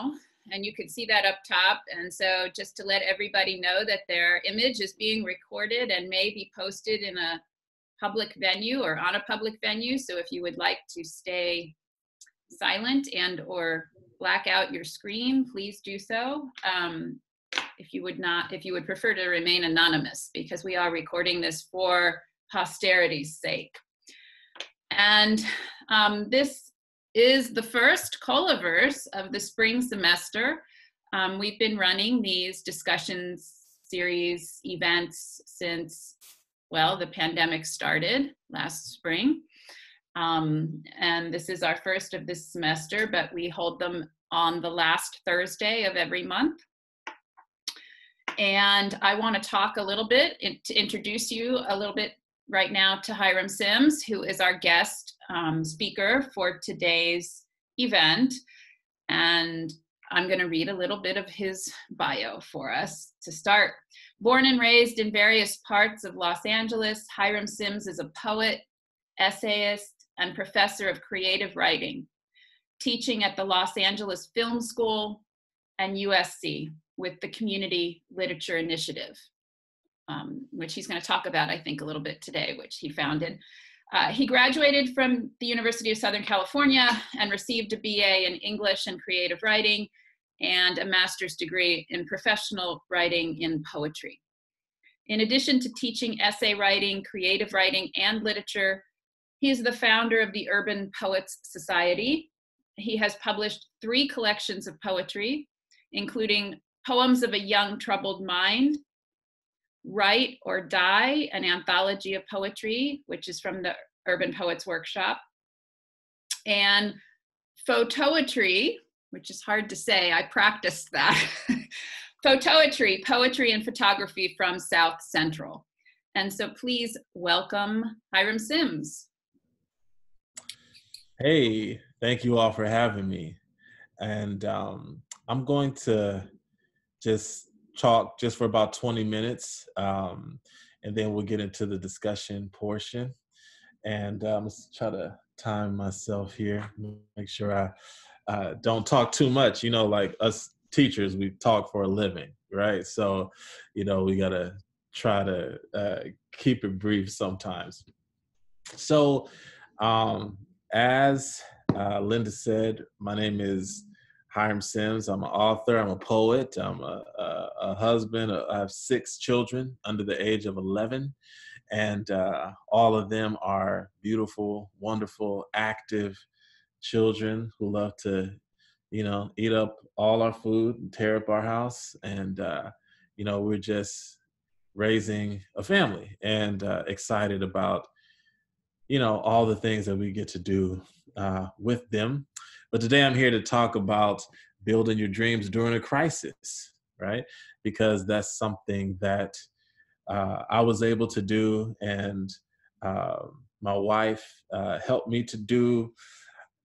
now. And you can see that up top. And so just to let everybody know that their image is being recorded and may be posted in a public venue or on a public venue. So if you would like to stay silent and or black out your screen, please do so. Um, if you would not, if you would prefer to remain anonymous, because we are recording this for posterity's sake. And um, this is the first CoLA-Verse of the spring semester. Um, we've been running these discussions series events since, well, the pandemic started last spring. Um, and this is our first of this semester, but we hold them on the last Thursday of every month. And I want to talk a little bit to introduce you a little bit right now to Hiram Sims, who is our guest um, speaker for today's event. And I'm going to read a little bit of his bio for us to start. Born and raised in various parts of Los Angeles, Hiram Sims is a poet, essayist, and professor of creative writing, teaching at the Los Angeles Film School and USC with the Community Literature Initiative, um, which he's going to talk about, I think, a little bit today, which he founded. Uh, he graduated from the University of Southern California and received a BA in English and creative writing and a master's degree in professional writing in poetry. In addition to teaching essay writing, creative writing, and literature, he is the founder of the Urban Poets Society. He has published three collections of poetry, including Poems of a Young Troubled Mind, Write or Die, an anthology of poetry, which is from the Urban Poets Workshop, and Photoetry, which is hard to say, I practiced that. Photoetry, poetry and photography from South Central. And so please welcome Hiram Sims. Hey, thank you all for having me. And um, I'm going to just talk just for about 20 minutes, um, and then we'll get into the discussion portion. And um, let's try to time myself here, make sure I uh, don't talk too much. You know, like us teachers, we talk for a living, right? So, you know, we got to try to uh, keep it brief sometimes. So, um, as uh, Linda said, my name is Hiram Sims. I'm an author, I'm a poet, I'm a, a, a husband. I have six children under the age of 11, and uh, all of them are beautiful, wonderful, active children who love to, you know, eat up all our food and tear up our house. And, uh, you know, we're just raising a family and uh, excited about you know all the things that we get to do uh, with them but today i'm here to talk about building your dreams during a crisis right? Because that's something that uh, i was able to do and uh, my wife uh, helped me to do.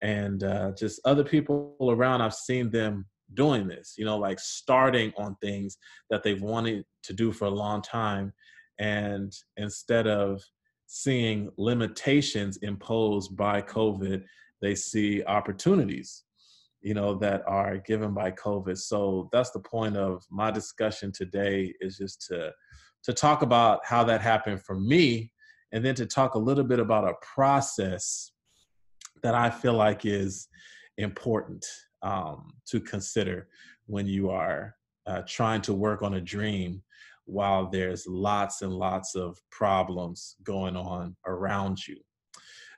And uh, just other people around i've seen them doing this you know like starting on things that they've wanted to do for a long time. And instead of seeing limitations imposed by COVID, they see opportunities, you know, that are given by COVID. So that's the point of my discussion today is just to to talk about how that happened for me and then to talk a little bit about a process that I feel like is important um, to consider when you are uh, trying to work on a dream while there's lots and lots of problems going on around you.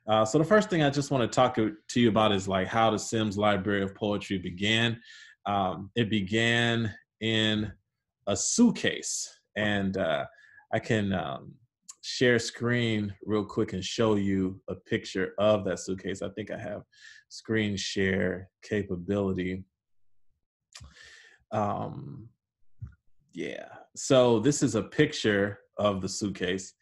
Uh, so the first thing I just want to talk to, you about is like how the Sims Library of Poetry began. Um, it began in a suitcase, and uh, I can um, share screen real quick and show you a picture of that suitcase. I think I have screen share capability. Um, yeah. So this is a picture of the suitcase.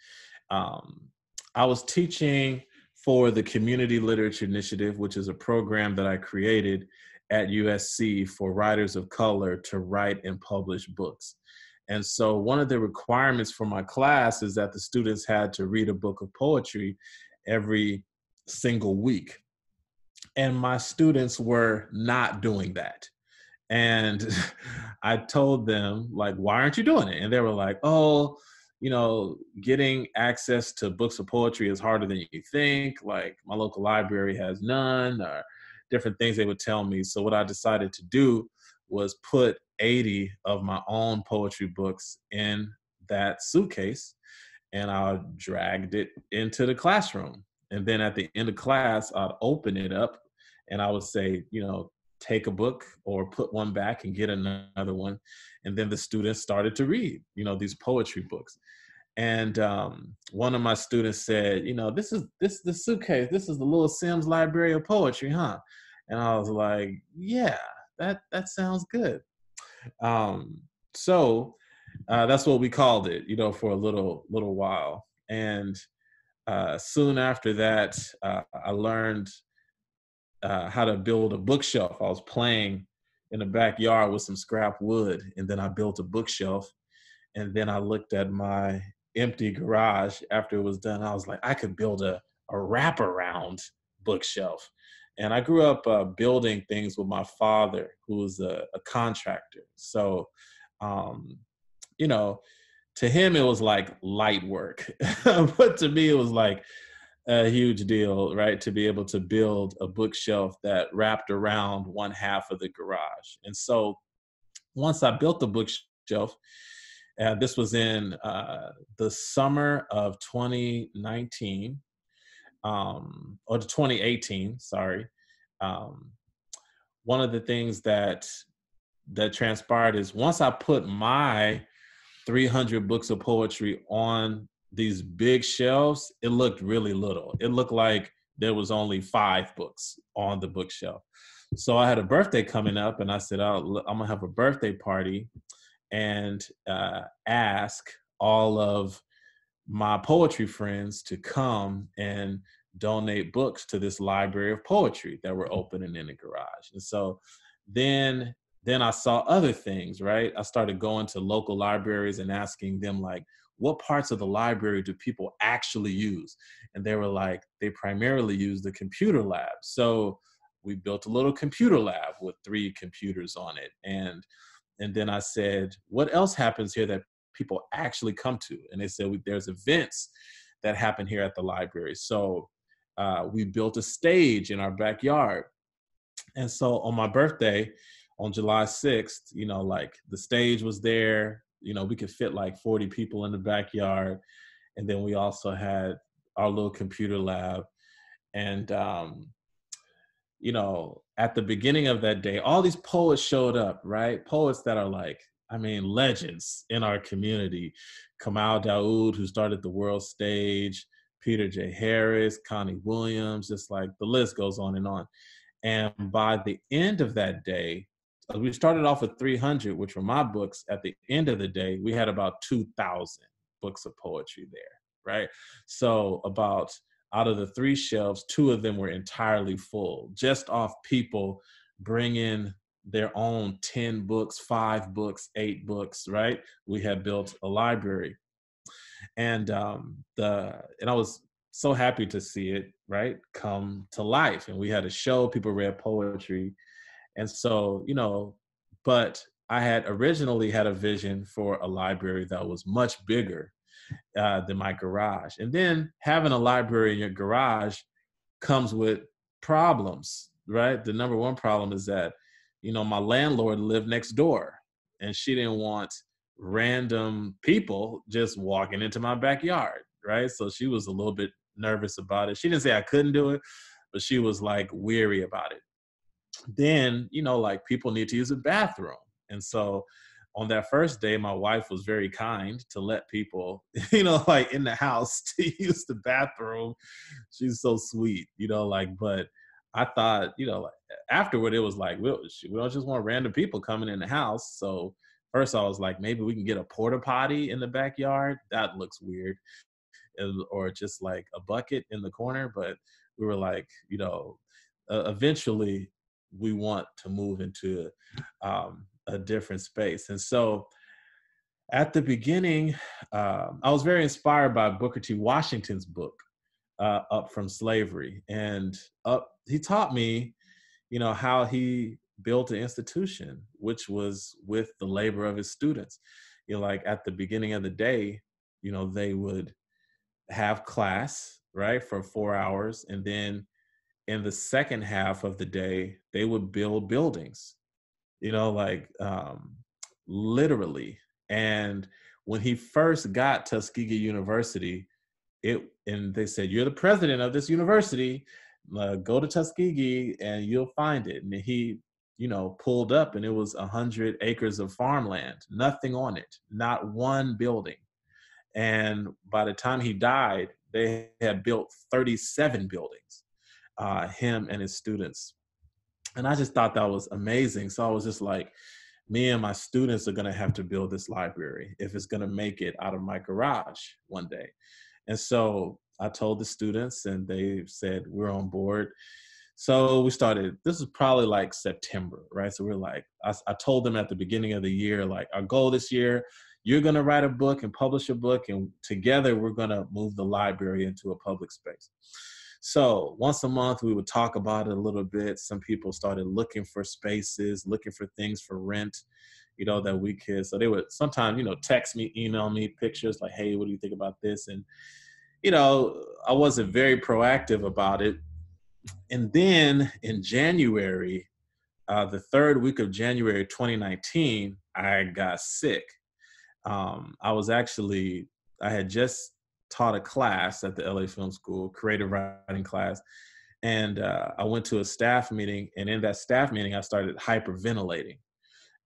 Um, I was teaching for the Community Literature Initiative, which is a program that I created at USC for writers of color to write and publish books. And so, one of the requirements for my class is that the students had to read a book of poetry every single week. And my students were not doing that. And I told them, like, why aren't you doing it? And they were like, oh, you know, getting access to books of poetry is harder than you think. Like, my local library has none, or different things they would tell me. So, what I decided to do was put 80 of my own poetry books in that suitcase and I dragged it into the classroom. And then at the end of class, I'd open it up and I would say, you know, take a book or put one back and get another one. And then the students started to read, you know, these poetry books. And um, one of my students said, you know, this is this the suitcase. This is the little Sims Library of Poetry, huh? And I was like, yeah, that that sounds good. Um, so uh, that's what we called it, you know, for a little little while. And uh, soon after that, uh, I learned uh, how to build a bookshelf. I was playing in the backyard with some scrap wood, and then I built a bookshelf. And then I looked at my empty garage after it was done. I was like, I could build a a wraparound bookshelf. And I grew up uh, building things with my father, who was a, a contractor. So, um, you know, to him it was like light work, but to me it was like a huge deal, right? To be able to build a bookshelf that wrapped around one half of the garage. And so, once I built the bookshelf, uh, this was in uh, the summer of 2019 um, or 2018, sorry. Um, one of the things that that transpired is once I put my 300 books of poetry on these big shelves, it looked really little. It looked like there was only five books on the bookshelf. So I had a birthday coming up, and I said, oh, I'm gonna have a birthday party and uh, ask all of my poetry friends to come and donate books to this library of poetry that we're opening in the garage. And so then then I saw other things, right? I started going to local libraries and asking them like, what parts of the library do people actually use? And they were like, they primarily use the computer lab. So we built a little computer lab with three computers on it. And and then I said, what else happens here that people actually come to? And they said, there's events that happen here at the library. So uh, we built a stage in our backyard. And so on my birthday, on July 6th, you know, like the stage was there, you know, we could fit like 40 people in the backyard. And then we also had our little computer lab. And, um, you know, at the beginning of that day, all these poets showed up, right? Poets that are like, I mean, legends in our community. Kamau Daaood, who started the world stage, Peter J. Harris, Connie Williams, just like the list goes on and on. And by the end of that day, we started off with 300, which were my books. At the end of the day, we had about 2,000 books of poetry there, right? So about out of the three shelves, two of them were entirely full, just off people bringing their own 10 books, five books, eight books, right? We had built a library. And um, the and I was so happy to see it, right, come to life. And we had a show, people read poetry and so, you know, but I had originally had a vision for a library that was much bigger uh, than my garage. And then having a library in your garage comes with problems, right? The number one problem is that, you know, my landlord lived next door and she didn't want random people just walking into my backyard, right? So she was a little bit nervous about it. She didn't say I couldn't do it, but she was like weary about it then you know like people need to use a bathroom. And so on that first day my wife was very kind to let people you know like in the house to use the bathroom. She's so sweet you know like but i thought you know like afterward it was like we, don't just want random people coming in the house. So first i was like maybe we can get a porta potty in the backyard. That looks weird. Or just like a bucket in the corner but we were like you know uh, eventually we want to move into um, a different space. And so at the beginning, uh, I was very inspired by Booker T. Washington's book, uh, Up from Slavery. And up, he taught me, you know, how he built an institution, which was with the labor of his students. You know, like at the beginning of the day, you know, they would have class, right, for four hours. And then in the second half of the day, they would build buildings, you know, like um, literally. And when he first got Tuskegee University, it and they said, "You're the president of this university. Uh, go to Tuskegee and you'll find it." And he, you know, pulled up, and it was a hundred acres of farmland, nothing on it, not one building. And by the time he died, they had built 37 buildings, uh, him and his students. And I just thought that was amazing. So I was just like, me and my students are going to have to build this library if it's going to make it out of my garage one day. And so I told the students, and they said, We're on board. So we started, this is probably like September, right? So we're like, I, I told them at the beginning of the year, like, our goal this year, you're going to write a book and publish a book, and together we're going to move the library into a public space. So once a month, we would talk about it a little bit. Some people started looking for spaces, looking for things for rent, you know, that we could. So they would sometimes, you know, text me, email me pictures like, hey, what do you think about this? And, you know, I wasn't very proactive about it. And then in January, uh, the third week of January 2019, I got sick. Um, I was actually, I had just taught a class at the LA Film School, creative writing class. And uh, I went to a staff meeting, and in that staff meeting, I started hyperventilating.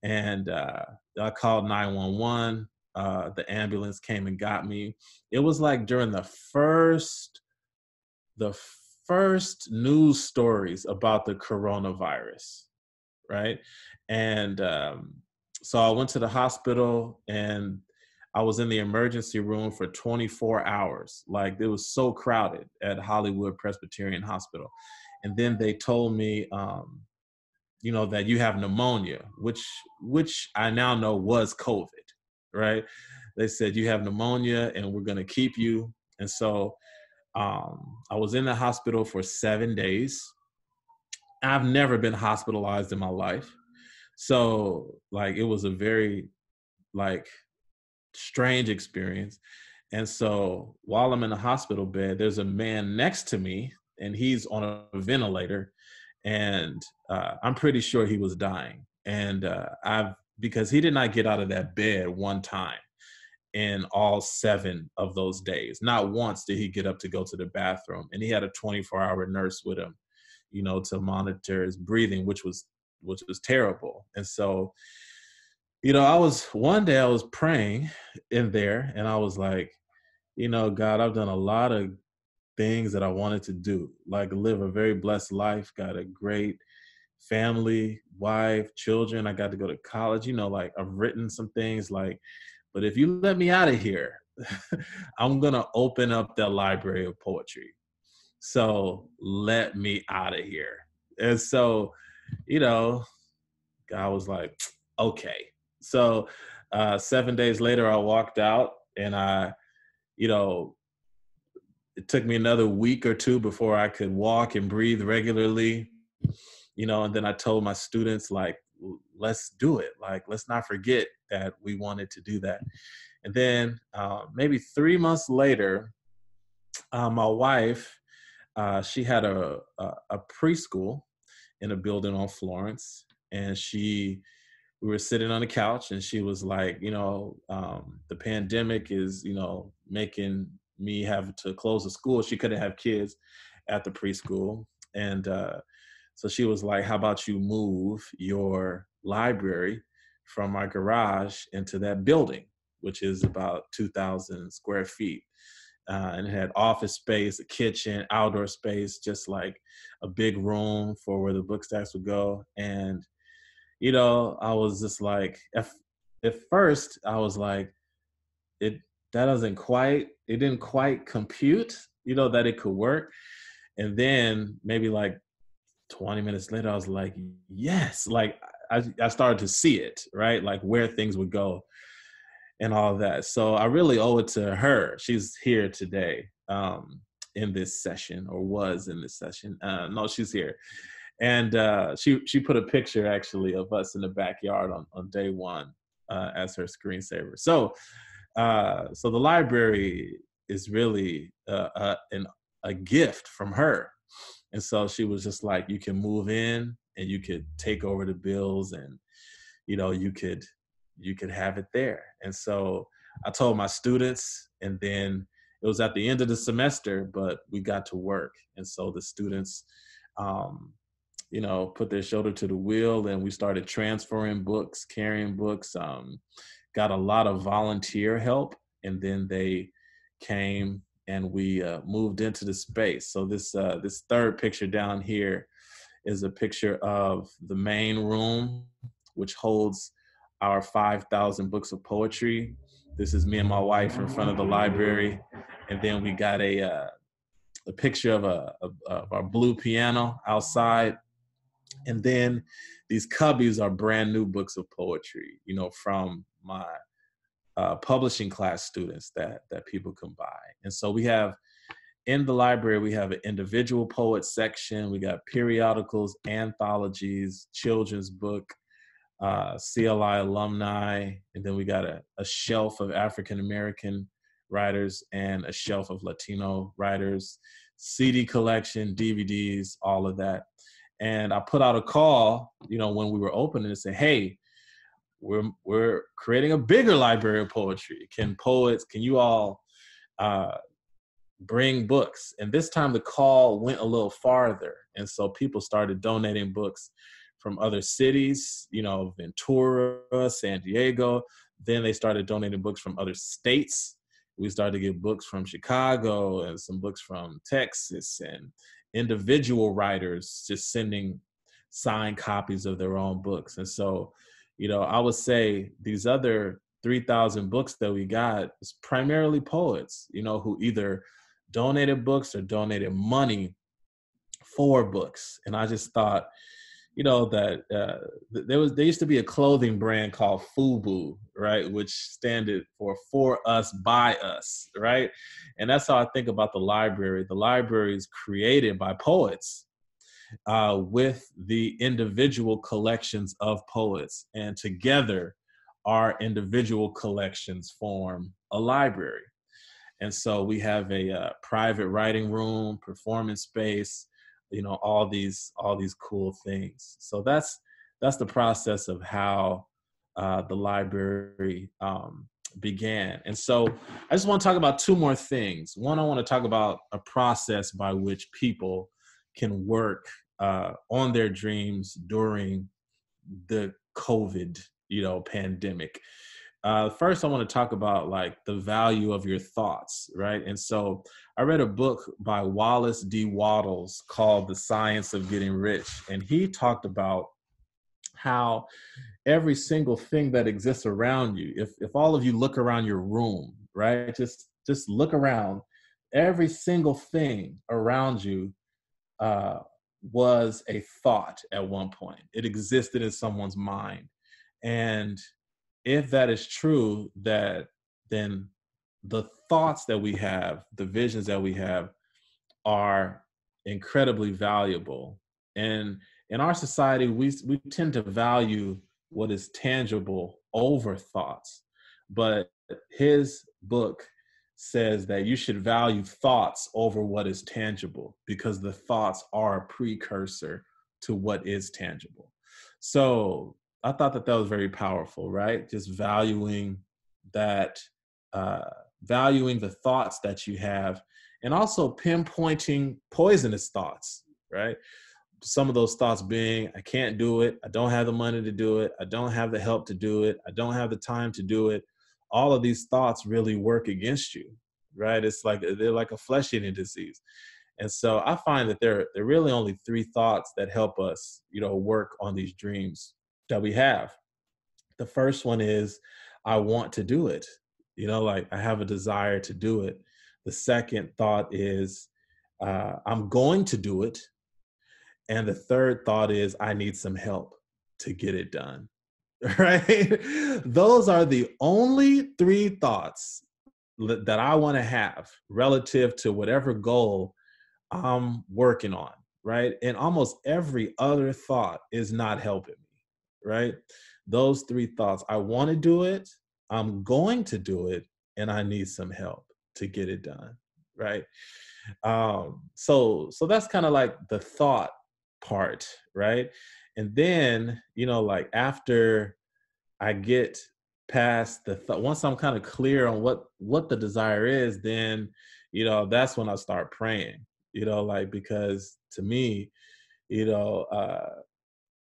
And uh, I called 911. Uh, the ambulance came and got me. It was like during the first, the first news stories about the coronavirus, right? And um, so I went to the hospital, and I was in the emergency room for 24 hours. Like it was so crowded at Hollywood Presbyterian Hospital. And then they told me, um, you know, that you have pneumonia, which which I now know was COVID, right? They said you have pneumonia and we're gonna keep you. And so um, I was in the hospital for seven days. I've never been hospitalized in my life. So like it was a very like strange experience. And so while I'm in the hospital bed, there's a man next to me and he's on a ventilator and uh, I'm pretty sure he was dying. And uh, I've, because he did not get out of that bed one time in all seven of those days. Not once did he get up to go to the bathroom. And he had a 24 hour nurse with him, you know, to monitor his breathing, which was, which was terrible. And so, you know, I was one day I was praying in there and I was like, you know, God, I've done a lot of things that I wanted to do, like live a very blessed life, got a great family, wife, children. I got to go to college, you know, like I've written some things like, but if you let me out of here, I'm going to open up that library of poetry. So let me out of here. And so, you know, God was like, okay, so uh, seven days later, I walked out and I, you know, it took me another week or two before I could walk and breathe regularly, you know, and then I told my students, like, let's do it. Like, let's not forget that we wanted to do that. And then uh, maybe three months later, uh, my wife, uh, she had a, a, a preschool in a building on Florence, and she we were sitting on the couch and she was like you know um, the pandemic is you know making me have to close the school. She couldn't have kids at the preschool and uh, so she was like how about you move your library from my garage into that building which is about 2000 square feet? Uh, and it had office space a kitchen outdoor space just like a big room for where the book stacks would go and you know, I was just like, at, at first, I was like, it that doesn't quite, it didn't quite compute, you know, that it could work. And then maybe like 20 minutes later, I was like, yes, like I, I started to see it, right? Like where things would go and all that. So I really owe it to her. She's here today um, in this session or was in this session. Uh, no, she's here and uh, she she put a picture actually of us in the backyard on, on day one uh, as her screensaver. So uh, so the library is really uh, a, an, a gift from her, and so she was just like, you can move in and you could take over the bills and you know you could you could have it there. And so I told my students, and then it was at the end of the semester, but we got to work, and so the students. Um, you know, put their shoulder to the wheel and we started transferring books, carrying books, um, got a lot of volunteer help. And then they came and we uh, moved into the space. So this, uh, this third picture down here is a picture of the main room, which holds our 5,000 books of poetry. This is me and my wife in front of the library. And then we got a, uh, a picture of a, of, of our blue piano outside and then these cubbies are brand new books of poetry, you know, from my uh, publishing class students that that people can buy. And so we have in the library we have an individual poet section. We got periodicals, anthologies, children's book, uh, CLI alumni, and then we got a, a shelf of African American writers and a shelf of Latino writers, CD collection, DVDs, all of that and I put out a call, you know, when we were opening and say, hey, we're we're creating a bigger library of poetry. Can poets, can you all uh, bring books? And this time the call went a little farther, and so people started donating books from other cities, you know, Ventura, San Diego. Then they started donating books from other states. We started to get books from Chicago and some books from Texas and individual writers just sending signed copies of their own books. And so, you know, I would say these other 3,000 books that we got is primarily poets, you know, who either donated books or donated money for books. And I just thought, you know that uh, there was there used to be a clothing brand called FUBU, right, which standed for for us by us, right, and that's how I think about the library. The library is created by poets uh, with the individual collections of poets, and together, our individual collections form a library. And so we have a uh, private writing room, performance space, you know all these all these cool things. So that's that's the process of how uh, the library um, began. And so i just want to talk about two more things. One i want to talk about a process by which people can work uh, on their dreams during the covid you know pandemic uh, first, I want to talk about like the value of your thoughts, right? And so I read a book by Wallace D. Wattles called The Science of Getting Rich. And he talked about how every single thing that exists around you, if, if all of you look around your room, right? Just just look around, every single thing around you uh, was a thought at one point. It existed in someone's mind. And if that is true, that then the thoughts that we have, the visions that we have, are incredibly valuable. And in our society, we we tend to value what is tangible over thoughts. But his book says that you should value thoughts over what is tangible because the thoughts are a precursor to what is tangible. So I thought that that was very powerful, right? Just valuing that, uh, valuing the thoughts that you have, and also pinpointing poisonous thoughts, right? Some of those thoughts being, I can't do it. I don't have the money to do it. I don't have the help to do it. I don't have the time to do it. All of these thoughts really work against you, right? It's like they're like a flesh eating disease. And so I find that there, there are really only three thoughts that help us, you know, work on these dreams that we have. The first one is, I want to do it. You know, like I have a desire to do it. The second thought is, uh, I'm going to do it. And the third thought is, I need some help to get it done. Right? Those are the only three thoughts that I want to have relative to whatever goal I'm working on. right? And almost every other thought is not helping me, right? Those three thoughts I want to do it, I'm going to do it, and I need some help to get it done, right? Um, so so that's kind of like the thought part, right? And then, you know, like after I get past the thought, once I'm kind of clear on what what the desire is, then, you know, that's when I start praying, you know, like because to me, you know, uh,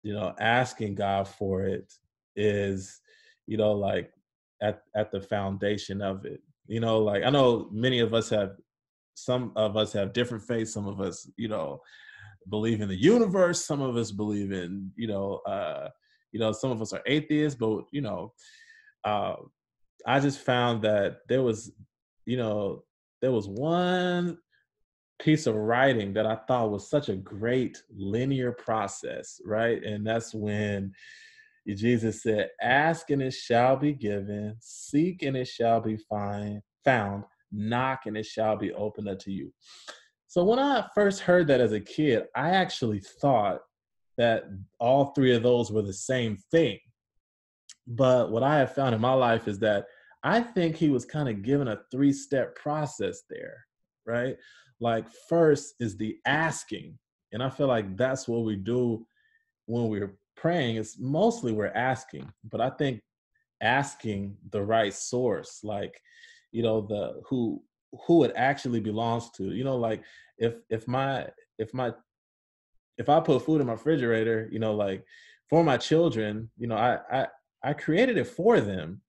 you know, asking God for it is, you know, like at at the foundation of it. You know, like I know many of us have some of us have different faiths, some of us, you know, believe in the universe, some of us believe in, you know, uh, you know, some of us are atheists, but you know, uh, I just found that there was, you know, there was one piece of writing that I thought was such a great linear process, right? And that's when Jesus said, Ask and it shall be given, seek and it shall be find, found, knock and it shall be opened unto you. So when I first heard that as a kid, I actually thought that all three of those were the same thing. But what I have found in my life is that I think he was kind of given a three step process there, right? Like, first is the asking. And I feel like that's what we do when we're praying. It's mostly we're asking, but I think asking the right source, like, you know, the who who it actually belongs to. You know, like if if my if my if I put food in my refrigerator, you know, like for my children, you know, I I I created it for them,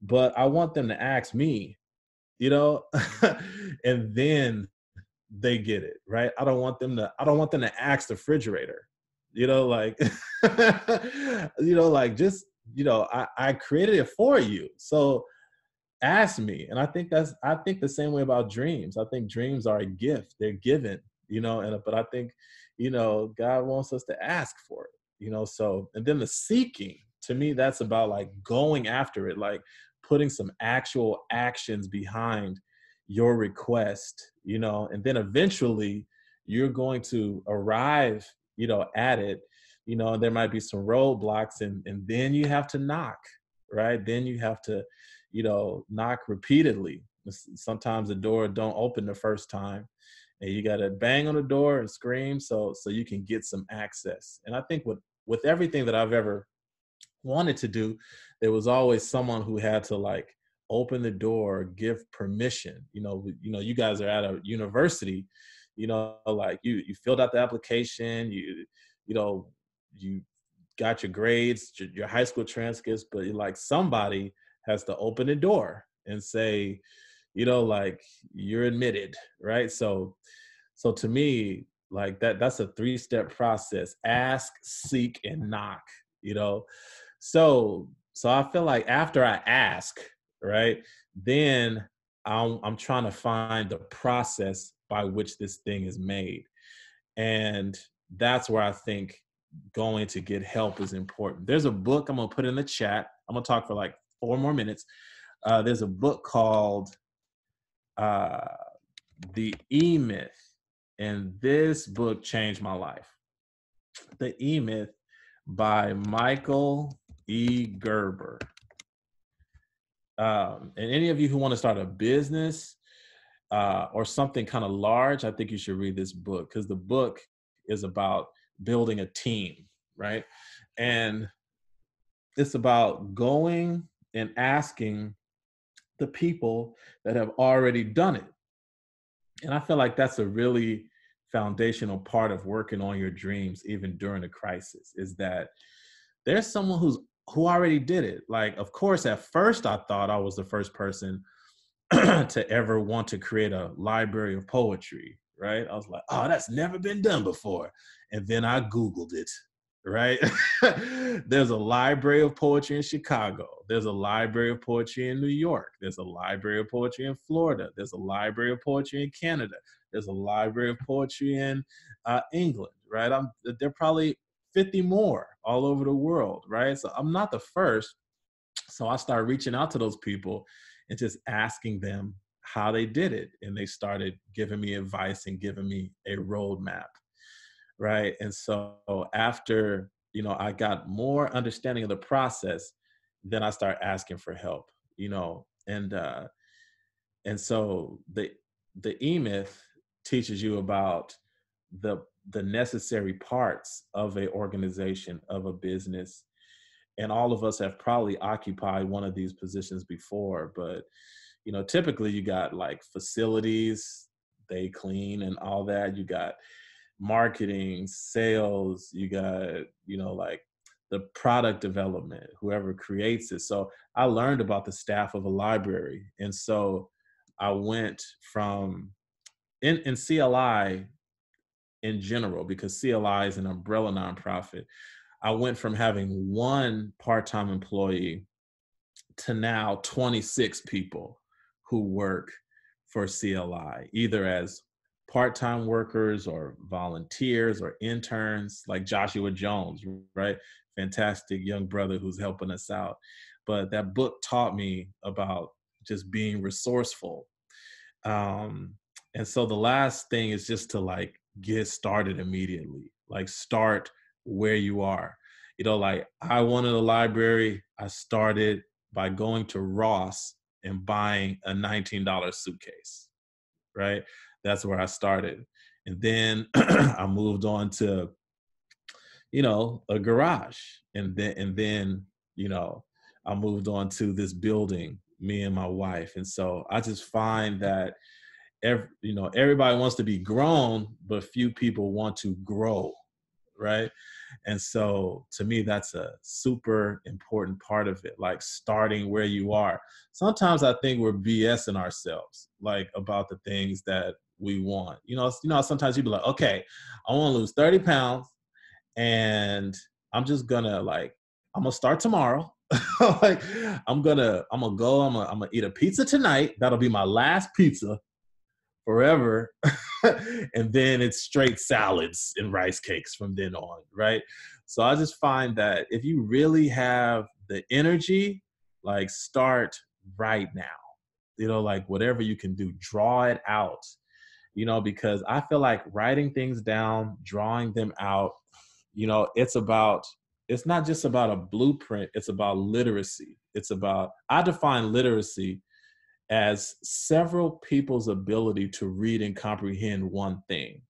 but I want them to ask me, you know, and then they get it, right? I don't want them to I don't want them to ask the refrigerator. You know, like you know, like just, you know, I, I created it for you. So ask me. And I think that's I think the same way about dreams. I think dreams are a gift. They're given, you know, and but I think, you know, God wants us to ask for it, you know. So and then the seeking, to me, that's about like going after it, like putting some actual actions behind your request, you know, and then eventually you're going to arrive, you know, at it, you know, and there might be some roadblocks and and then you have to knock, right? Then you have to you know, knock repeatedly. Sometimes the door don't open the first time, and you got to bang on the door and scream so so you can get some access. And I think with with everything that I've ever wanted to do, there was always someone who had to like open the door, give permission. You know, you know, you guys are at a university. You know, like you you filled out the application. You you know you got your grades, your, your high school transcripts, but like somebody has to open the door and say, you know, like you're admitted, right? So, so to me, like that, that's a three step process: ask, seek, and knock. You know, so so I feel like after I ask, right, then I'm I'm trying to find the process by which this thing is made, and that's where I think going to get help is important. There's a book I'm gonna put in the chat. I'm gonna talk for like four more minutes. Uh, there's a book called uh, The E Myth, and this book changed my life. The E Myth by Michael E. Gerber. Um, and any of you who want to start a business uh, or something kind of large, I think you should read this book because the book is about building a team, right? And it's about going and asking the people that have already done it. And I feel like that's a really foundational part of working on your dreams, even during a crisis, is that there's someone who's who already did it. Like, of course, at first I thought I was the first person to ever want to create a library of poetry, right? I was like, oh, that's never been done before. And then I Googled it right? There's a library of poetry in Chicago. There's a library of poetry in New York. There's a library of poetry in Florida. There's a library of poetry in Canada. There's a library of poetry in uh, England, right? I'm, they're probably 50 more all over the world, right? So I'm not the first. So I started reaching out to those people and just asking them how they did it. And they started giving me advice and giving me a roadmap. right? And so after you know I got more understanding of the process, then I start asking for help, you know, and uh, and so the the E Myth teaches you about the the necessary parts of a organization of a business and all of us have probably occupied one of these positions before but you know typically you got like facilities they clean and all that you got marketing sales you got you know like the product development whoever creates it. So i learned about the staff of a library and so i went from in, in cli in general because cli is an umbrella nonprofit I went from having one part time employee to now 26 people who work for CLI, either as part time workers or volunteers or interns, like Joshua Jones, right? Fantastic young brother who's helping us out. But that book taught me about just being resourceful. Um, and so the last thing is just to like get started immediately, like start where you are. You know, like I wanted a library. I started by going to Ross and buying a $19 suitcase, right? That's where I started. And then I moved on to, you know, a garage. And then, and then, you know, I moved on to this building, me and my wife. And so I just find that every, you know, everybody wants to be grown, but few people want to grow, right? And so to me, that's a super important part of it, like starting where you are. Sometimes I think we're BSing ourselves, like about the things that we want. You know, you know, sometimes you be like, okay, I want to lose 30 pounds and I'm just gonna like, I'm gonna start tomorrow. like I'm gonna, I'm gonna go, I'm gonna, I'm gonna eat a pizza tonight. That'll be my last pizza forever. and then it's straight salads and rice cakes from then on, right? So I just find that if you really have the energy, like start right now. You know, like whatever you can do, draw it out. You know, because I feel like writing things down, drawing them out, you know, it's about it's not just about a blueprint, it's about literacy. It's about I define literacy as several people's ability to read and comprehend one thing,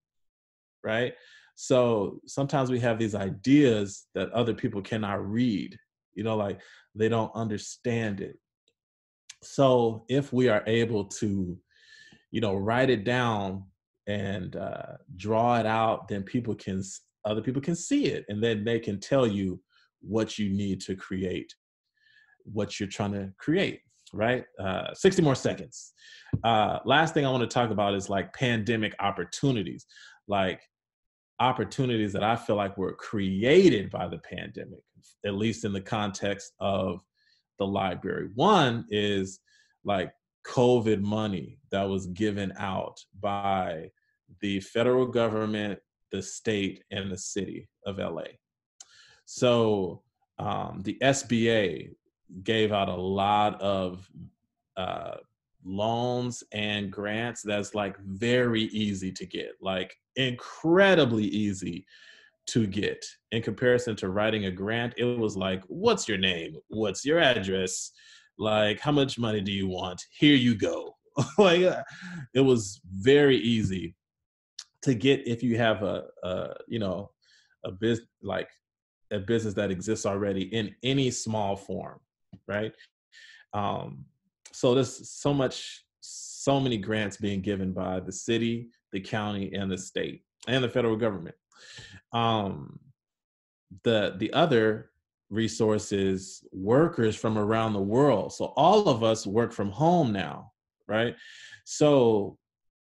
right? So sometimes we have these ideas that other people cannot read, you know, like they don't understand it. So if we are able to, you know, write it down and uh, draw it out, then people can, other people can see it and then they can tell you what you need to create what you're trying to create right? Uh, 60 more seconds. Uh, last thing I want to talk about is like pandemic opportunities, like opportunities that I feel like were created by the pandemic, at least in the context of the library. One is like COVID money that was given out by the federal government, the state, and the city of LA. So um, the SBA gave out a lot of uh, loans and grants that's like very easy to get, like incredibly easy to get. In comparison to writing a grant, it was like, what's your name? What's your address? Like, how much money do you want? Here you go. like, uh, it was very easy to get if you have a, a you know, a business like a business that exists already in any small form right? Um, so there's so much, so many grants being given by the city, the county, and the state, and the federal government. Um, the the other resources workers from around the world. So all of us work from home now, right? So,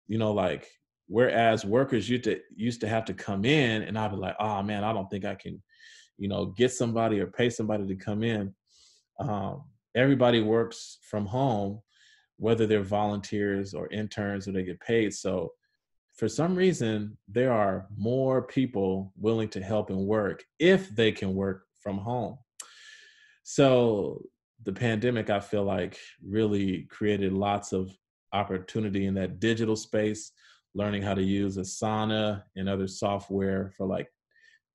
you know, like whereas workers used to used to have to come in and I'd be like, oh man, I don't think I can, you know, get somebody or pay somebody to come in um, everybody works from home, whether they're volunteers or interns or they get paid. So for some reason, there are more people willing to help and work if they can work from home. So the pandemic, I feel like, really created lots of opportunity in that digital space, learning how to use Asana and other software for like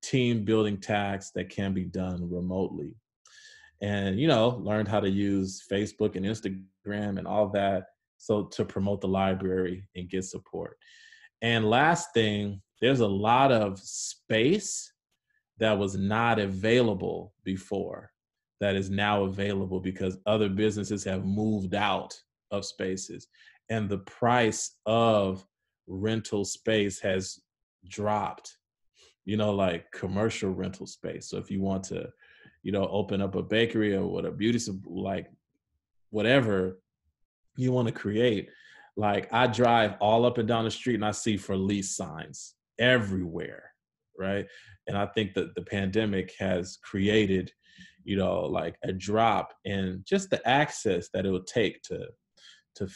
team building tasks that can be done remotely. And, you know, learned how to use Facebook and Instagram and all that. So to promote the library and get support. And last thing, there's a lot of space that was not available before that is now available because other businesses have moved out of spaces and the price of rental space has dropped you know like commercial rental space so if you want to you know open up a bakery or what a beauty like whatever you want to create like i drive all up and down the street and i see for lease signs everywhere right? And i think that the pandemic has created you know like a drop in just the access that it would take to to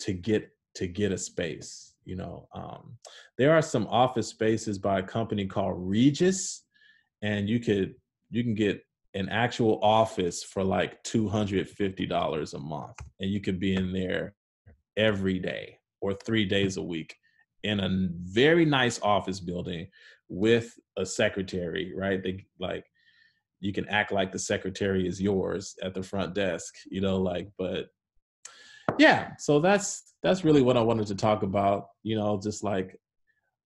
to get to get a space you know um, there are some office spaces by a company called Regus, and you could you can get an actual office for like $250 a month and you could be in there every day or 3 days a week in a very nice office building with a secretary right? They like you can act like the secretary is yours at the front desk you know like but yeah so that's that's really what i wanted to talk about you know just like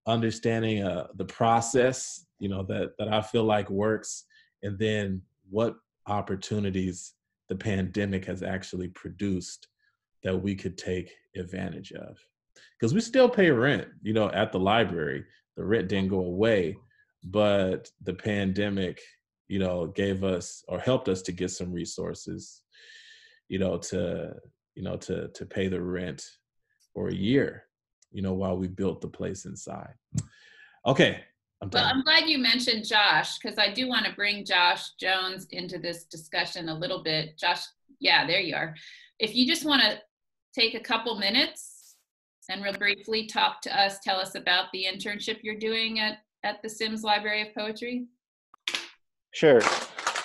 understanding uh, the process you know that that i feel like works and then what opportunities the pandemic has actually produced that we could take advantage of because we still pay rent you know at the library the rent didn't go away but the pandemic you know, gave us or helped us to get some resources, you know, to, you know, to to pay the rent for a year, you know, while we built the place inside. Okay. I'm well, I'm glad you mentioned Josh because I do want to bring Josh Jones into this discussion a little bit. Josh, yeah, there you are. If you just want to take a couple minutes and real briefly talk to us, tell us about the internship you're doing at, at the Sims Library of Poetry. Sure.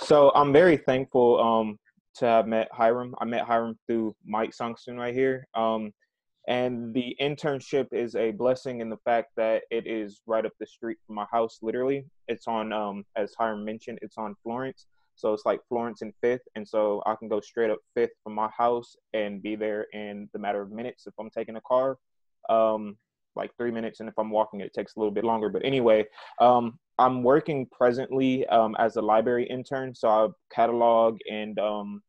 So I'm very thankful um, to have met Hiram. I met Hiram through Mike Sonksen right here. Um, and the internship is a blessing in the fact that it is right up the street from my house, literally. It's on, um, as Hiram mentioned, it's on Florence. So it's like Florence and Fifth. And so I can go straight up Fifth from my house and be there in the matter of minutes if I'm taking a car. Um, like three minutes, and if I'm walking, it takes a little bit longer. But anyway, um, I'm working presently um, as a library intern, so I catalog and um,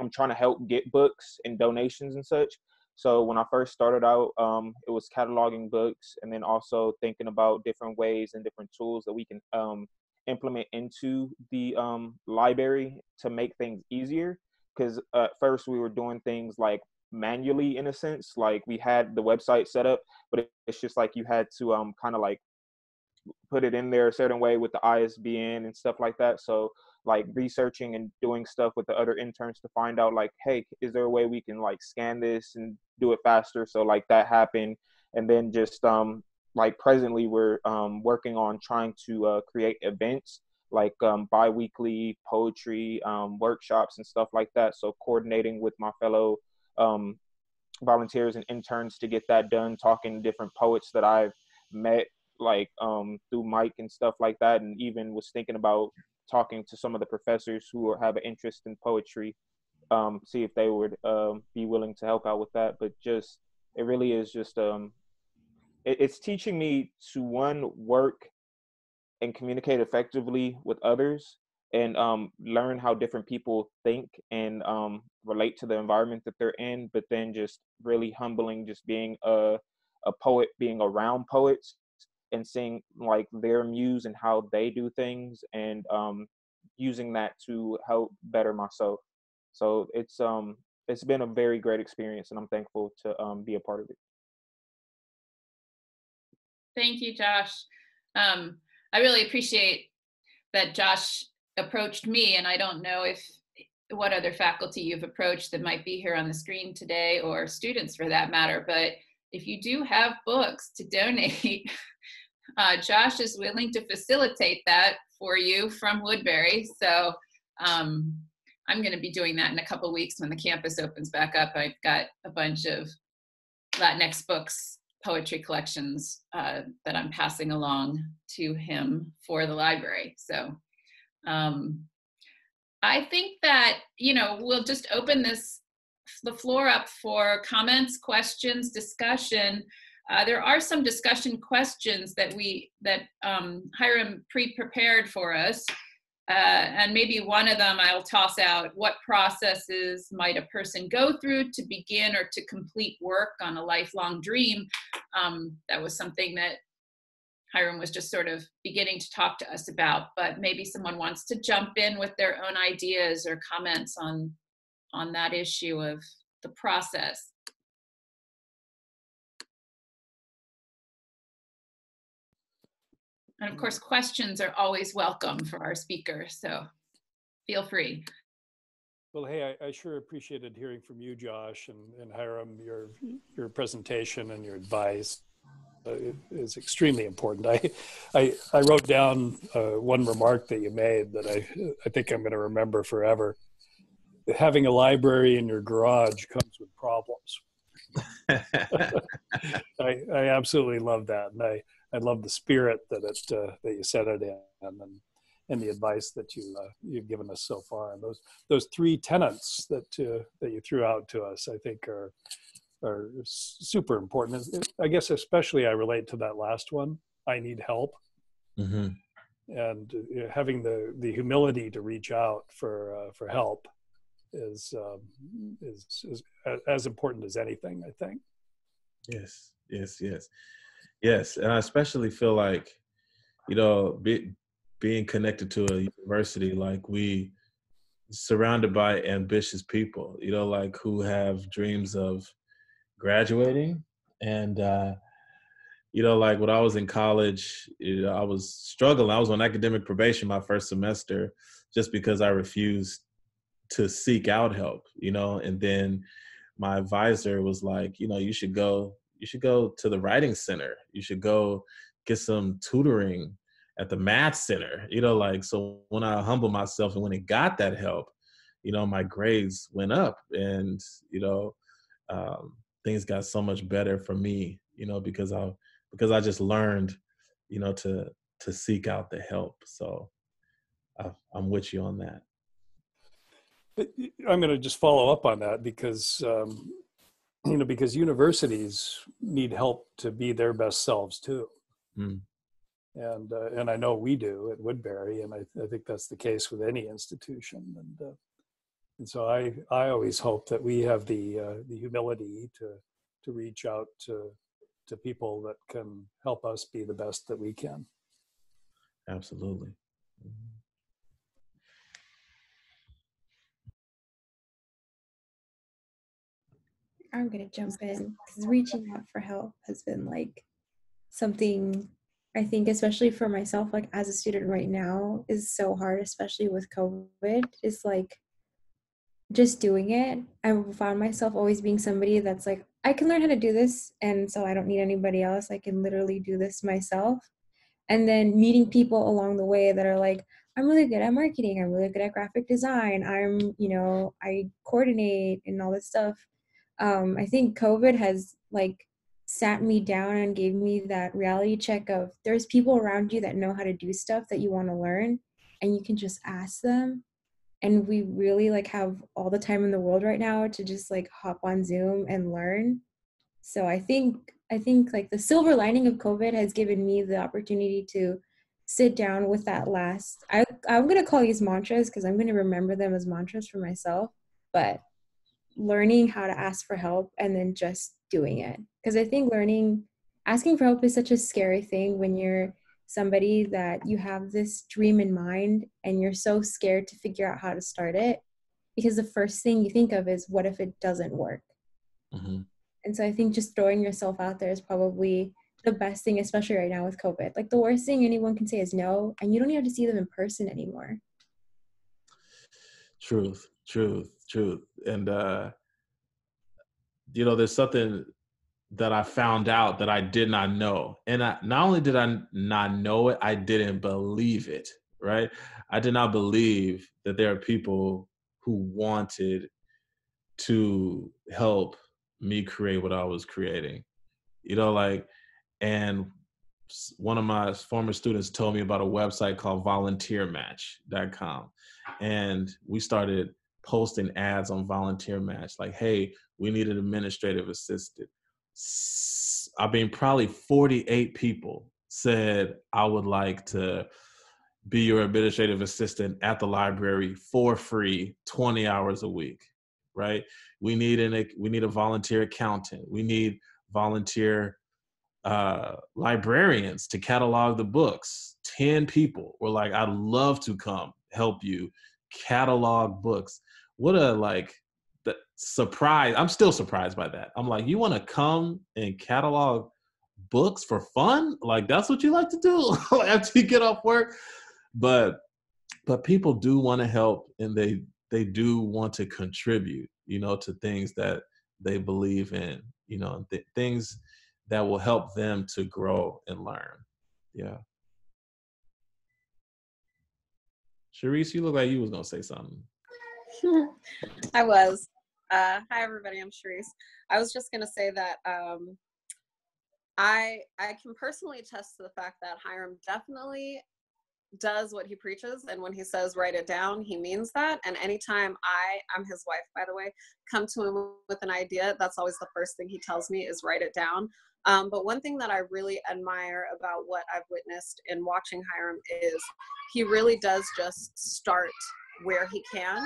I'm trying to help get books and donations and such. So when I first started out, um, it was cataloging books, and then also thinking about different ways and different tools that we can um, implement into the um, library to make things easier. Because at first we were doing things like manually in a sense like we had the website set up but it's just like you had to um kind of like put it in there a certain way with the ISBN and stuff like that so like researching and doing stuff with the other interns to find out like hey is there a way we can like scan this and do it faster? So like that happened. And then just um like presently we're um working on trying to uh, create events like um, bi-weekly poetry um, workshops and stuff like that. So coordinating with my fellow um, volunteers and interns to get that done, talking to different poets that I've met, like um, through Mike and stuff like that, and even was thinking about talking to some of the professors who have an interest in poetry, um, see if they would um, be willing to help out with that. But just it really is just um, it, it's teaching me to one work and communicate effectively with others and um, learn how different people think and um, relate to the environment that they're in but then just really humbling just being a, a poet being around poets and seeing like their muse and how they do things and um, using that to help better myself. So it's um it's been a very great experience and i'm thankful to um, be a part of it. Thank you josh. Um, i really appreciate that josh approached me and i don't know if what other faculty you've approached that might be here on the screen today or students for that matter but if you do have books to donate uh, josh is willing to facilitate that for you from woodbury so um, i'm going to be doing that in a couple weeks when the campus opens back up i've got a bunch of latinx books poetry collections uh, that I'm passing along to him for the library. So um, I think that, you know, we'll just open this, the floor up for comments, questions, discussion. Uh, there are some discussion questions that we, that um, Hiram pre-prepared for us. Uh, and maybe one of them I'll toss out. What processes might a person go through to begin or to complete work on a lifelong dream? Um, that was something that Hiram was just sort of beginning to talk to us about, but maybe someone wants to jump in with their own ideas or comments on on that issue of the process. And of course, questions are always welcome for our speaker, so feel free. Well, hey, I, I, sure appreciated hearing from you, Josh, and, and Hiram, your your presentation and your advice uh, is extremely important. I, I, I wrote down uh, one remark that you made that I, I think I'm going to remember forever. Having a library in your garage comes with problems. I, I absolutely love that, and I, I love the spirit that it uh, that you set it in, and and the advice that you uh, you've given us so far. And those those three tenets that uh, that you threw out to us, I think, are are super important. I guess especially I relate to that last one. I need help, mm-hmm. and uh, having the the humility to reach out for uh, for help is, um, is is as important as anything. I think. Yes. Yes. Yes. Yes, and I especially feel like, you know, be, being connected to a university, like we surrounded by ambitious people, you know, like who have dreams of graduating. And, uh, you know, like when I was in college, you know, I was struggling. I was on academic probation my first semester just because I refused to seek out help, you know, and then my advisor was like, you know, you should go you should go to the writing center. You should go get some tutoring at the math center. You know, like so when I humble myself and when I got that help, you know, my grades went up and, you know, um, things got so much better for me, you know, because I because I just learned, you know, to to seek out the help. So I, I'm with you on that. I'm going to just follow up on that because um, you know because universities need help to be their best selves too mm. and uh, and i know we do at woodbury and I, I think that's the case with any institution and uh, and so i i always hope that we have the uh, the humility to to reach out to to people that can help us be the best that we can absolutely mm-hmm. I'm gonna jump in because reaching out for help has been like something I think, especially for myself, like as a student right now, is so hard, especially with COVID. It's like just doing it. I found myself always being somebody that's like, I can learn how to do this, and so I don't need anybody else. I can literally do this myself. And then meeting people along the way that are like, I'm really good at marketing. I'm really good at graphic design. I'm, you know, I coordinate and all this stuff um, I think COVID has like sat me down and gave me that reality check of there's people around you that know how to do stuff that you want to learn and you can just ask them. And we really like have all the time in the world right now to just like hop on zoom and learn. So i think i think like the silver lining of covid has given me the opportunity to sit down with that last i i'm going to call these mantras because i'm going to remember them as mantras for myself but learning how to ask for help and then just doing it. Because I think learning, asking for help is such a scary thing when you're somebody that you have this dream in mind and you're so scared to figure out how to start it because the first thing you think of is what if it doesn't work mm-hmm. and so i think just throwing yourself out there is probably the best thing especially right now with covid like the worst thing anyone can say is no and you don't even have to see them in person anymore truth truth truth and uh you know there's something that i found out that i did not know and I, not only did i not know it i didn't believe it right i did not believe that there are people who wanted to help me create what i was creating You know, like, and one of my former students told me about a website called volunteermatch.com. And we started posting ads on volunteer match like hey we need an administrative assistant. I mean probably 48 people said i would like to be your administrative assistant at the library for free 20 hours a week right? We need an we need a volunteer accountant. We need volunteer uh, librarians to catalog the books. 10 people were like i'd love to come help you catalog books what a like the surprise i'm still surprised by that. I'm like you want to come and catalog books for fun? Like that's what you like to do after you get off work? But but people do want to help and they they do want to contribute you know to things that they believe in you know th- things that will help them to grow and learn. Yeah. Sharice, you look like you was gonna say something. I was. Uh, hi everybody, I'm Sharice. I was just gonna say that um, I I can personally attest to the fact that Hiram definitely does what he preaches and when he says write it down he means that and anytime i i'm his wife by the way come to him with an idea that's always the first thing he tells me is write it down um, but one thing that i really admire about what i've witnessed in watching hiram is he really does just start where he can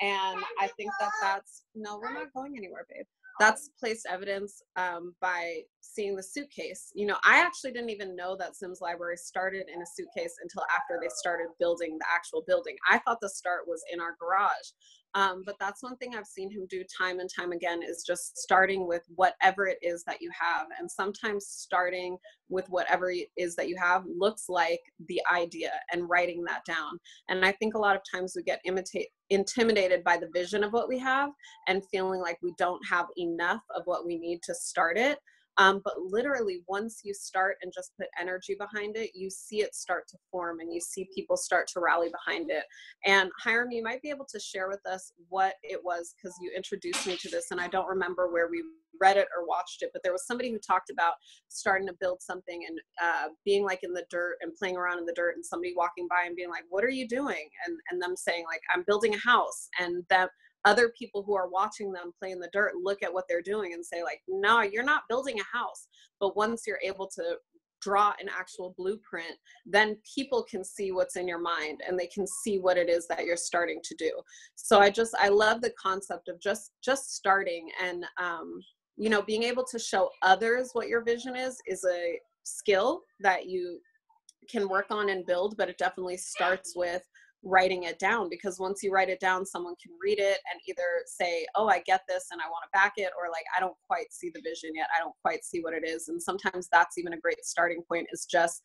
and i think that that's no we're not going anywhere babe that's placed evidence um, by seeing the suitcase. You know, I actually didn't even know that Sims Library started in a suitcase until after they started building the actual building. I thought the start was in our garage. Um, but that's one thing I've seen him do time and time again is just starting with whatever it is that you have. And sometimes starting with whatever it is that you have looks like the idea and writing that down. And I think a lot of times we get imitate, intimidated by the vision of what we have and feeling like we don't have enough of what we need to start it. Um, but literally, once you start and just put energy behind it, you see it start to form and you see people start to rally behind it. And Hiram, you might be able to share with us what it was because you introduced me to this, and I don't remember where we read it or watched it, but there was somebody who talked about starting to build something and uh, being like in the dirt and playing around in the dirt, and somebody walking by and being like, "What are you doing?" and and them saying like, "I'm building a house," and them other people who are watching them play in the dirt look at what they're doing and say like no you're not building a house. But once you're able to draw an actual blueprint then people can see what's in your mind and they can see what it is that you're starting to do. So i just i love the concept of just just starting and um you know being able to show others what your vision is is a skill that you can work on and build but it definitely starts with writing it down because once you write it down someone can read it and either say oh i get this and i want to back it or like i don't quite see the vision yet. I don't quite see what it is. And sometimes that's even a great starting point is just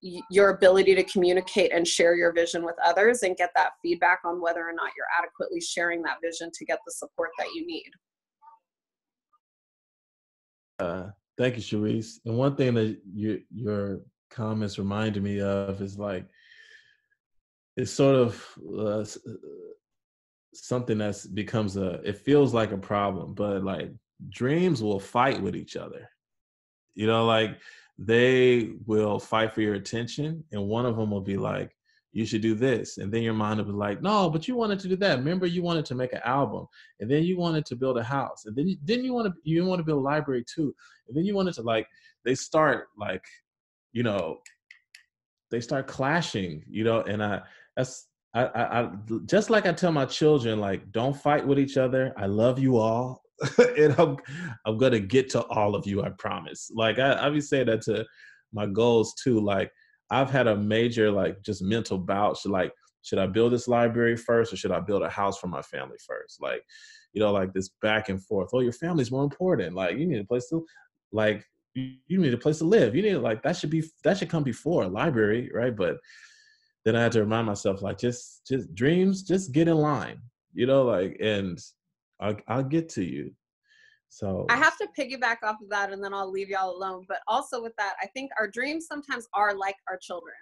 your ability to communicate and share your vision with others and get that feedback on whether or not you're adequately sharing that vision to get the support that you need. Uh, thank you Sharice. and one thing that you, your comments reminded me of is like it's sort of uh, uh something that's becomes a it feels like a problem but like dreams will fight with each other. You know like they will fight for your attention and one of them will be like you should do this and then your mind will be like no but you wanted to do that. Remember you wanted to make an album and then you wanted to build a house and then then you want to you want to build a library too and then you wanted to like they start like you know they start clashing you know and i that's I, I, I just like I tell my children, like, don't fight with each other. I love you all, and I'm I'm gonna get to all of you. I promise. Like I I be saying that to my goals too. Like I've had a major like just mental bout. Like, should I build this library first, or should I build a house for my family first? Like, you know, like this back and forth. Oh, your family's more important. Like you need a place to, like you need a place to live. You need like that should be that should come before a library, right? But then I had to remind myself, like, just just dreams, just get in line, you know, like, and I'll I'll get to you. So I have to piggyback off of that, and then I'll leave y'all alone. But also with that, I think our dreams sometimes are like our children.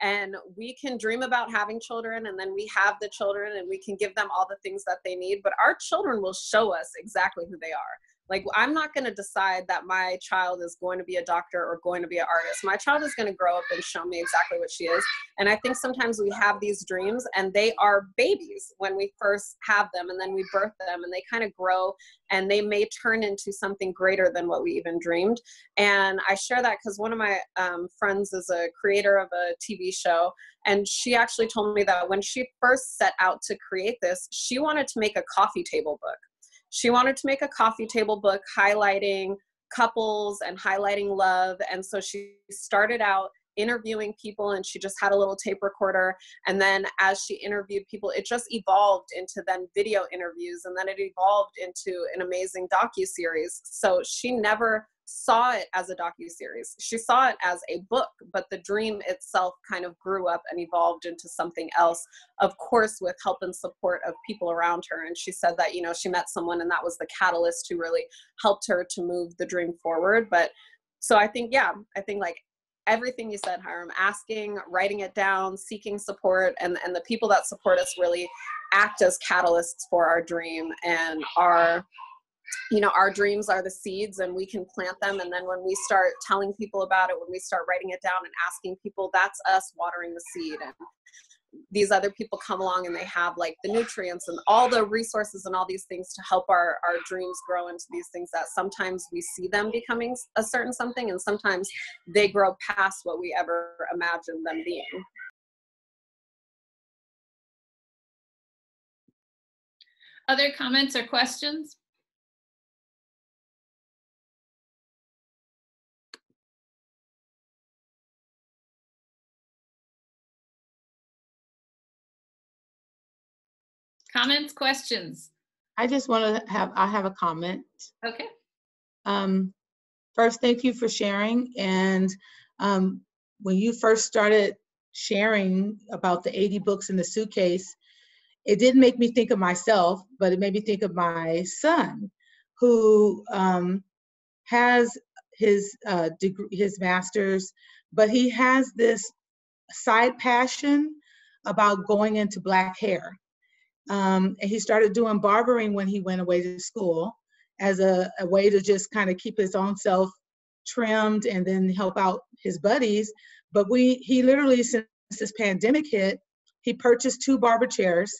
And we can dream about having children, and then we have the children, and we can give them all the things that they need. But our children will show us exactly who they are like i'm not going to decide that my child is going to be a doctor or going to be an artist. My child is going to grow up and show me exactly what she is. And i think sometimes we have these dreams and they are babies when we first have them and then we birth them and they kind of grow and they may turn into something greater than what we even dreamed. And i share that because one of my um, friends is a creator of a tv show and she actually told me that when she first set out to create this she wanted to make a coffee table book she wanted to make a coffee table book highlighting couples and highlighting love. And so she started out interviewing people and she just had a little tape recorder and then as she interviewed people it just evolved into then video interviews and then it evolved into an amazing docu series so she never saw it as a docu series. She saw it as a book, but the dream itself kind of grew up and evolved into something else. Of course, with help and support of people around her. And she said that you know she met someone, and that was the catalyst who really helped her to move the dream forward. But so I think yeah, I think like everything you said, Hiram, asking, writing it down, seeking support, and and the people that support us really act as catalysts for our dream. And our you know our dreams are the seeds and we can plant them. And then when we start telling people about it when we start writing it down and asking people that's us watering the seed. And these other people come along and they have like the nutrients and all the resources and all these things to help our our dreams grow into these things that sometimes we see them becoming a certain something and sometimes they grow past what we ever imagined them being. Other comments or questions Comments, questions? I just want to have, I have a comment. Okay. Um, first, thank you for sharing. And um, when you first started sharing about the 80 books in the suitcase, it didn't make me think of myself, but it made me think of my son, who um, has his uh, degree, his master's, but he has this side passion about going into black hair. Um, and he started doing barbering when he went away to school as a, a way to just kind of keep his own self trimmed and then help out his buddies. But we, he literally, since this pandemic hit, he purchased two barber chairs.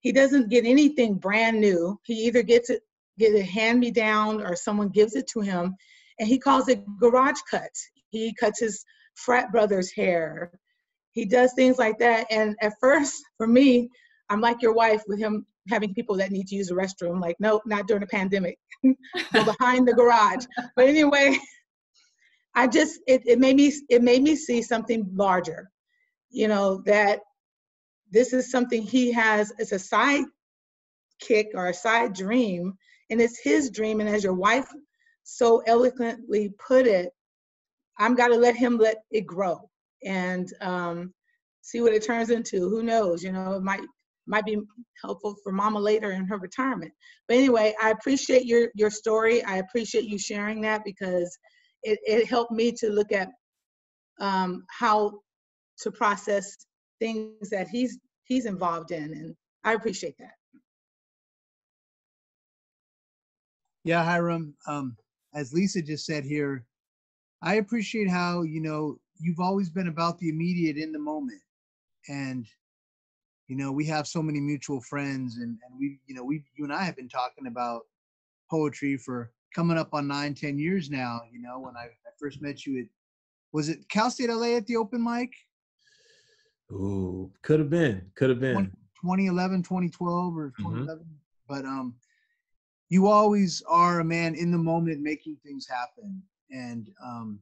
He doesn't get anything brand new. He either gets it, get it hand me down or someone gives it to him. And he calls it garage cuts. He cuts his frat brother's hair. He does things like that. And at first, for me, I'm like your wife with him having people that need to use the restroom. Like, nope, not during the pandemic. Go behind the garage. But anyway, I just it, it made me it made me see something larger. You know, that this is something he has it's a side kick or a side dream, and it's his dream. And as your wife so eloquently put it, I'm gotta let him let it grow and um, see what it turns into. Who knows? You know, it might might be helpful for mama later in her retirement. But anyway, I appreciate your your story. I appreciate you sharing that because it, it helped me to look at um, how to process things that he's he's involved in, and I appreciate that. Yeah, Hiram. Um, as Lisa just said here, I appreciate how you know you've always been about the immediate in the moment, and you know we have so many mutual friends and, and we you know we you and i have been talking about poetry for coming up on nine ten years now you know when i, I first met you at was it cal state la at the open mic Ooh, could have been, could have been 2011, 2012, or 2011. Mm-hmm. But um, you always are a man in the moment, making things happen, and um,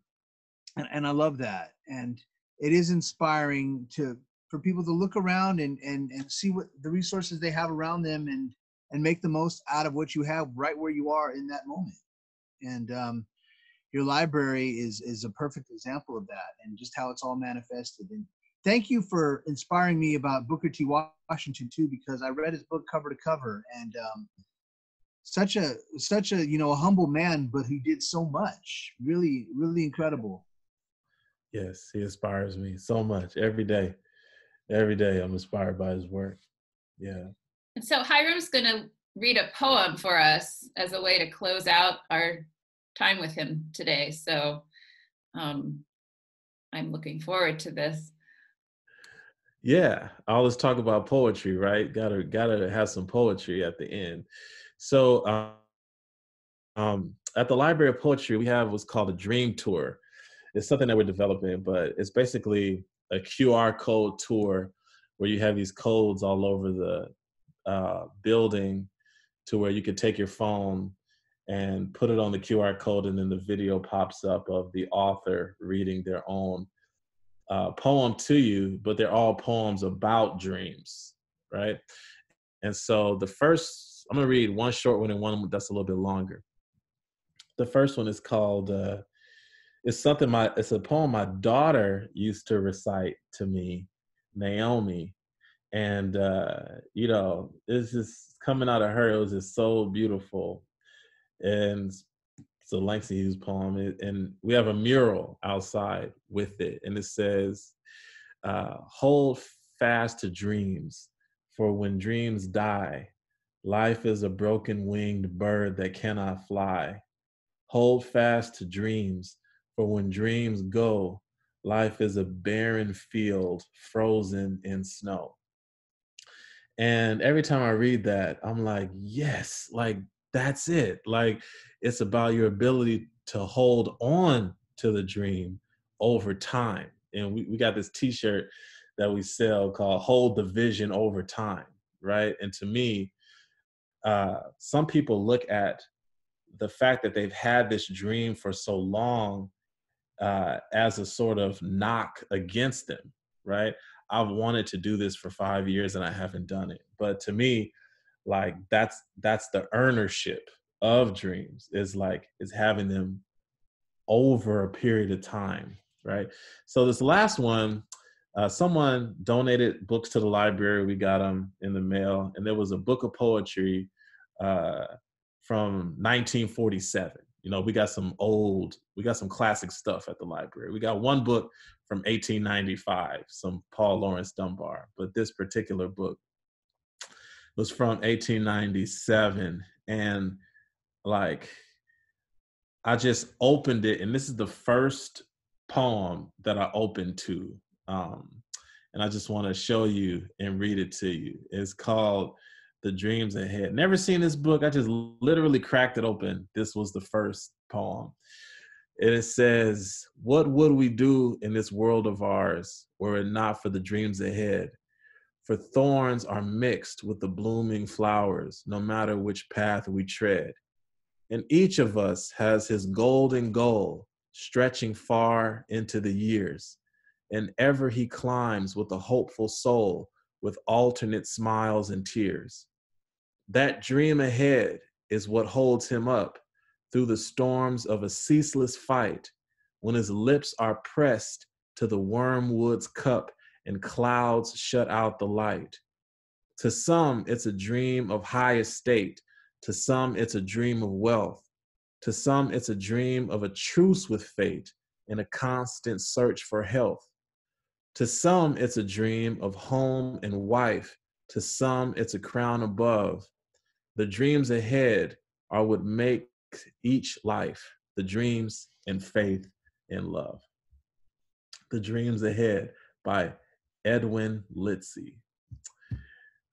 and, and I love that. And it is inspiring to for people to look around and and and see what the resources they have around them and and make the most out of what you have right where you are in that moment. And um, your library is is a perfect example of that and just how it's all manifested. And thank you for inspiring me about booker t. Washington too because i read his book cover to cover and um, such a such a you know a humble man but he did so much. Really really incredible. Yes he inspires me so much every day every day I'm inspired by his work. Yeah. And so Hiram's going to read a poem for us as a way to close out our time with him today. So um, I'm looking forward to this. Yeah, I always talk about poetry, right? Gotta gotta have some poetry at the end. So um, um, at the Library of Poetry, we have what's called a Dream Tour. It's something that we're developing, but it's basically a QR code tour where you have these codes all over the uh, building to where you could take your phone and put it on the QR code, and then the video pops up of the author reading their own uh, poem to you, but they're all poems about dreams, right? And so the first, I'm gonna read one short one and one that's a little bit longer. The first one is called, uh, it's something my, it's a poem my daughter used to recite to me, Naomi. And, uh, you know, it's just coming out of her, it was just so beautiful. And a Langston Hughes poem, and we have a mural outside with it, and it says, uh, "Hold fast to dreams, for when dreams die, life is a broken winged bird that cannot fly. Hold fast to dreams, for when dreams go, life is a barren field frozen in snow." And every time I read that, I'm like, yes, like that's it. Like it's about your ability to hold on to the dream over time. And we, we got this t-shirt that we sell called Hold the Vision Over Time, right? And to me, uh, some people look at the fact that they've had this dream for so long uh, as a sort of knock against them, right? I've wanted to do this for five years and I haven't done it. But to me, like that's that's the earnership of dreams is like is having them over a period of time right so this last one uh, someone donated books to the library we got them in the mail and there was a book of poetry uh, from 1947 you know we got some old we got some classic stuff at the library we got one book from 1895 some paul laurence dunbar but this particular book was from 1897 and like I just opened it, and this is the first poem that I opened to. Um, and I just want to show you and read it to you. It's called The Dreams Ahead. Never seen this book. I just literally cracked it open. This was the first poem. And it says, What would we do in this world of ours were it not for the dreams ahead? For thorns are mixed with the blooming flowers, no matter which path we tread. And each of us has his golden goal stretching far into the years. And ever he climbs with a hopeful soul, with alternate smiles and tears. That dream ahead is what holds him up through the storms of a ceaseless fight when his lips are pressed to the wormwood's cup and clouds shut out the light. To some, it's a dream of high estate to some, it's a dream of wealth. To some, it's a dream of a truce with fate and a constant search for health. To some, it's a dream of home and wife. To some, it's a crown above. The dreams ahead are what make each life the dreams and faith and love. The Dreams Ahead by Edwin Litzy.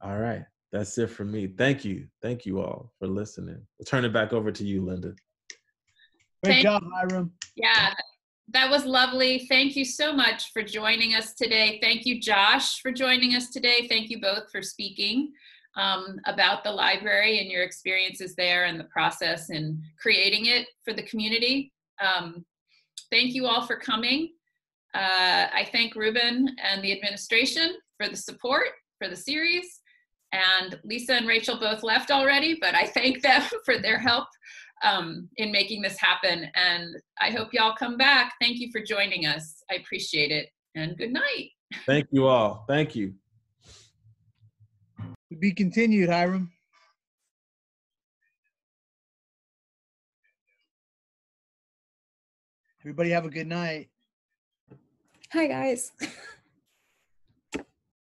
All right. That's it for me. Thank you. Thank you all for listening. I'll turn it back over to you, Linda. Great Thank- job, Hiram. Yeah, that was lovely. Thank you so much for joining us today. Thank you, Josh, for joining us today. Thank you both for speaking um, about the library and your experiences there and the process in creating it for the community. Um, thank you all for coming. Uh, I thank Ruben and the administration for the support for the series. And Lisa and Rachel both left already, but I thank them for their help um, in making this happen. And I hope y'all come back. Thank you for joining us. I appreciate it. And good night. Thank you all. Thank you. To be continued, Hiram. Everybody have a good night. Hi, guys.